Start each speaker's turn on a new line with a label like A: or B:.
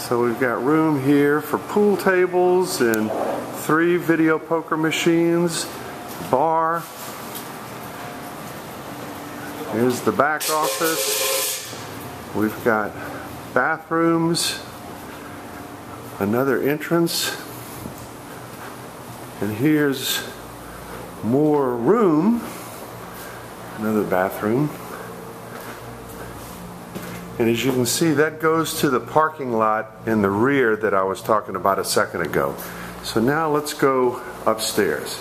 A: So we've got room here for pool tables and three video poker machines, bar. Here's the back office. We've got bathrooms, another entrance, and here's more room, another bathroom. And as you can see, that goes to the parking lot in the rear that I was talking about a second ago. So now let's go upstairs.